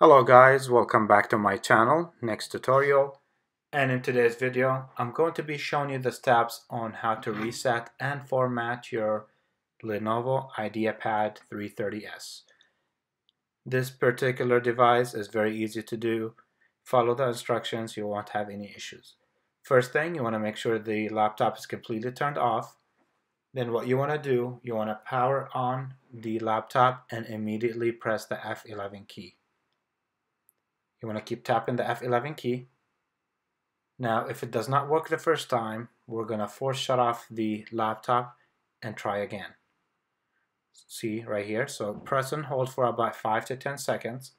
Hello guys, welcome back to my channel, NexTutorial. And in today's video, I'm going to be showing you the steps on how to reset and format your Lenovo IdeaPad 330S. This particular device is very easy to do. Follow the instructions, you won't have any issues. First thing, you want to make sure the laptop is completely turned off. Then what you want to do, you want to power on the laptop and immediately press the F11 key. You want to keep tapping the F11 key. Now, if it does not work the first time, we're going to force shut off the laptop and try again. See right here, so press and hold for about 5 to 10 seconds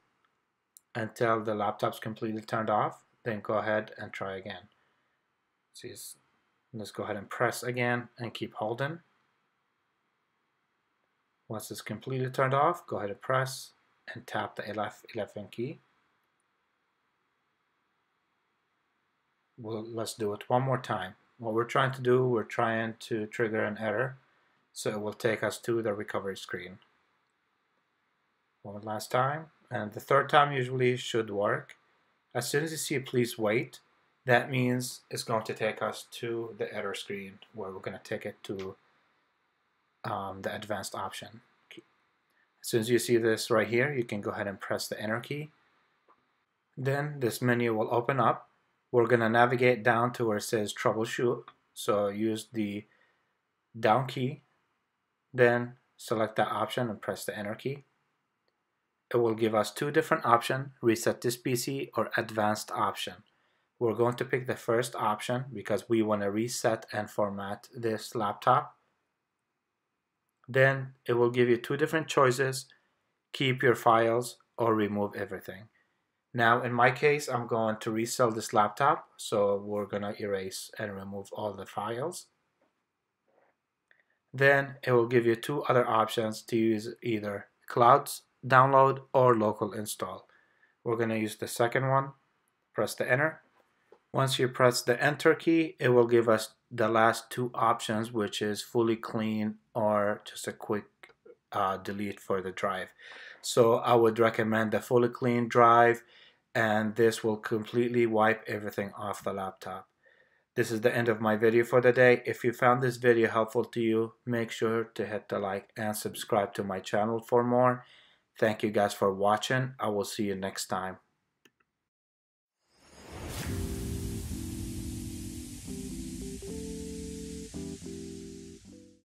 until the laptop's completely turned off. Then go ahead and try again. See, let's go ahead and press again and keep holding. Once it's completely turned off, go ahead and press and tap the F11 key. Well, let's do it one more time. What we're trying to do, we're trying to trigger an error, so it will take us to the recovery screen. One last time, and the third time usually should work. As soon as you see please wait, that means it's going to take us to the error screen where we're going to take it to um, the advanced option. As soon as you see this right here, you can go ahead and press the enter key. Then this menu will open up we're going to navigate down to where it says troubleshoot. So use the down key, then select that option and press the enter key. It will give us two different options, reset this PC or advanced option. We're going to pick the first option because we want to reset and format this laptop. Then it will give you two different choices, keep your files or remove everything. Now in my case, I'm going to resell this laptop. So we're going to erase and remove all the files. Then it will give you two other options to use either clouds download or local install. We're going to use the second one. Press the enter. Once you press the enter key, it will give us the last two options, which is fully clean or just a quick uh, delete for the drive. So I would recommend the fully clean drive and this will completely wipe everything off the laptop. This is the end of my video for the day. If you found this video helpful to you, make sure to hit the like and subscribe to my channel for more. Thank you guys for watching. I will see you next time.